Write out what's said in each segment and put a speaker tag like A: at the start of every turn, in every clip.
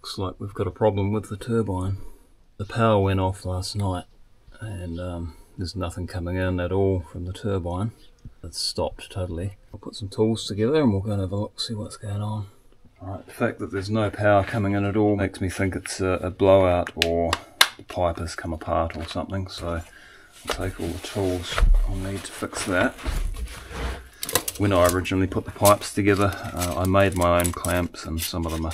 A: Looks like we've got a problem with the turbine. The power went off last night and um, there's nothing coming in at all from the turbine. It's stopped totally. I'll put some tools together and we'll go and have a look, see what's going on. Alright, the fact that there's no power coming in at all makes me think it's a, a blowout or the pipe has come apart or something, so I'll take all the tools I'll need to fix that. When I originally put the pipes together, uh, I made my own clamps and some of them are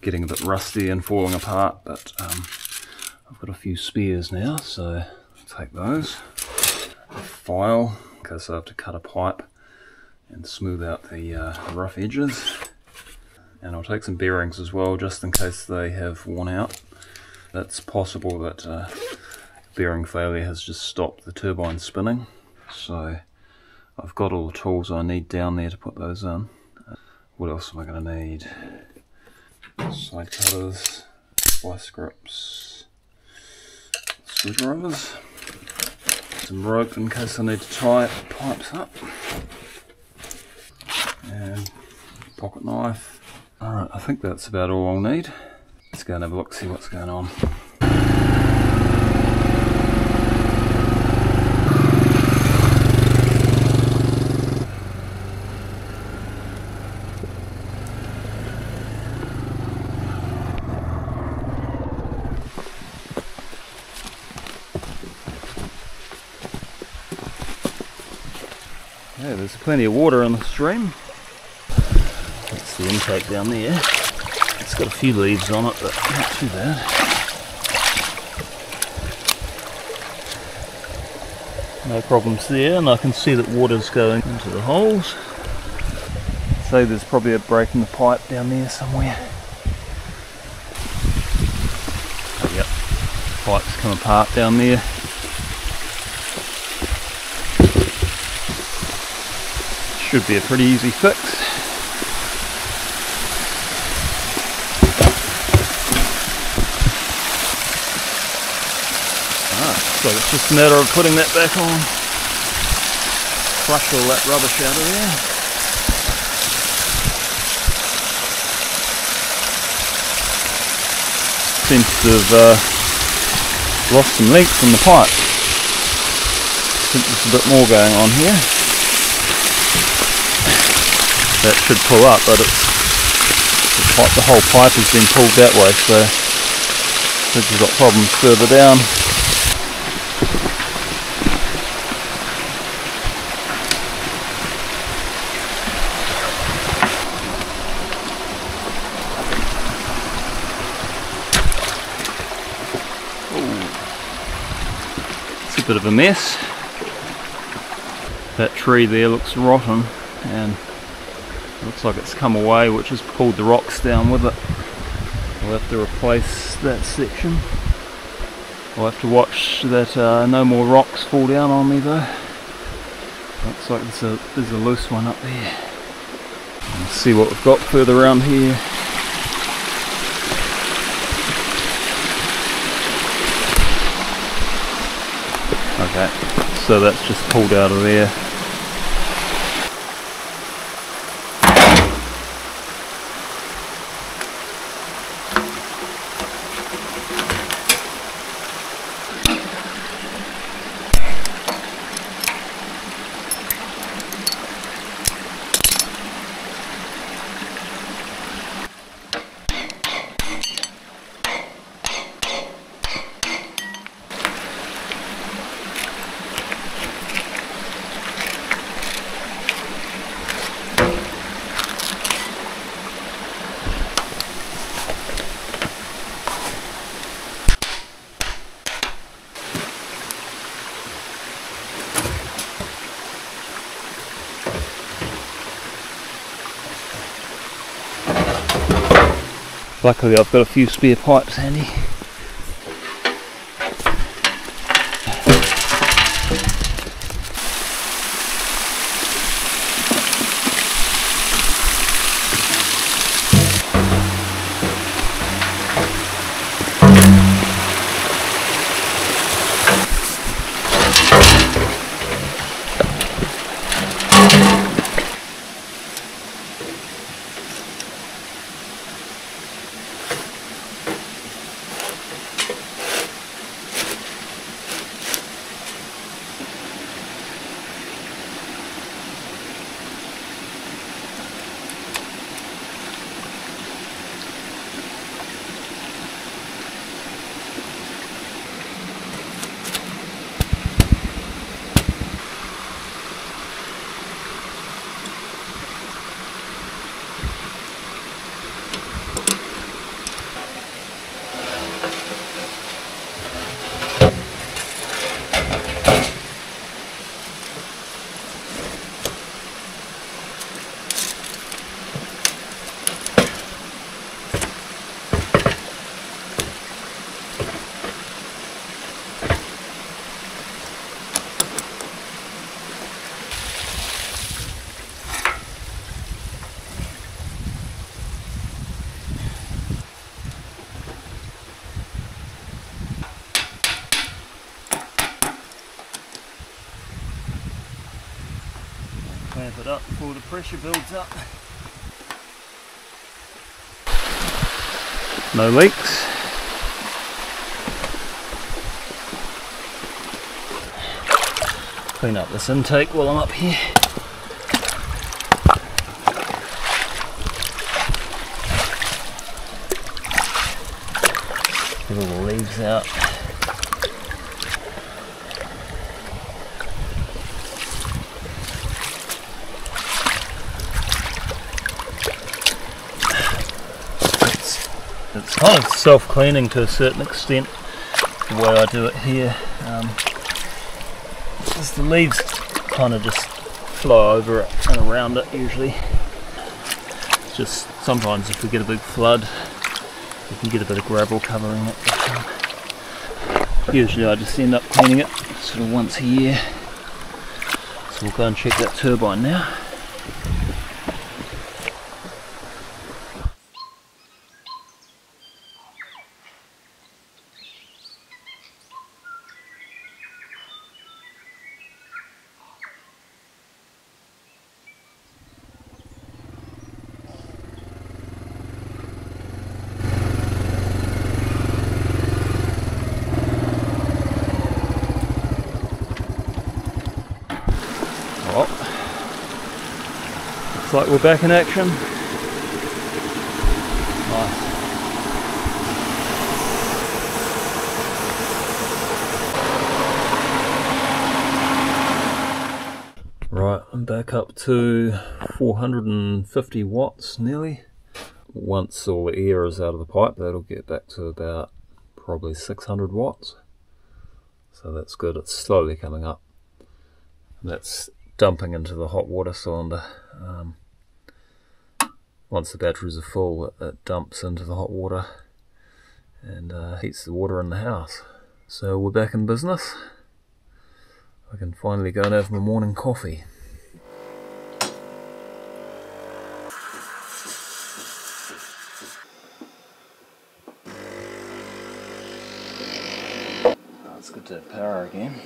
A: getting a bit rusty and falling apart, but um, I've got a few spears now, so I'll take those. A file, because I have to cut a pipe and smooth out the uh, rough edges. And I'll take some bearings as well, just in case they have worn out. It's possible that uh, bearing failure has just stopped the turbine spinning. So I've got all the tools I need down there to put those in. What else am I going to need? Side cutters, vice grips, screwdrivers, some rope in case I need to tie pipes up, and pocket knife. Alright, I think that's about all I'll need. Let's go and have a look, see what's going on. Yeah, there's plenty of water in the stream. That's the intake down there. It's got a few leaves on it, but not too bad. No problems there, and I can see that water's going into the holes. So there's probably a break in the pipe down there somewhere. Oh, yep, pipe's come apart down there. Should be a pretty easy fix. Ah, so it's just a matter of putting that back on. Flush all that rubbish out of there. Seems to have uh, lost some length from the pipe. I think there's a bit more going on here that should pull up, but it's the, pipe, the whole pipe has been pulled that way, so think we've got problems further down. It's bit of a mess. That tree there looks rotten and looks like it's come away which has pulled the rocks down with it. We'll have to replace that section. I'll have to watch that uh, no more rocks fall down on me though. Looks like there's a, there's a loose one up there. Let's see what we've got further around here. Okay, so that's just pulled out of there. Luckily I've got a few spare pipes handy. Pressure builds up. No leaks. Clean up this intake while I'm up here. Get all the leaves out. It's, it's kind of self-cleaning to a certain extent the way I do it here. Um, the leaves kind of just flow over it and around it usually. It's just sometimes if we get a big flood you can get a bit of gravel covering it. But, um, usually I just end up cleaning it sort of once a year. So we'll go and check that turbine now. Well, looks like we're back in action. Nice. Right, I'm back up to 450 watts nearly. Once all the air is out of the pipe, that'll get back to about probably 600 watts. So that's good, it's slowly coming up. That's dumping into the hot water cylinder. Um, once the batteries are full, it, dumps into the hot water and uh, heats the water in the house. So we're back in business. I can finally go and have my morning coffee. Oh, it's good to have power again.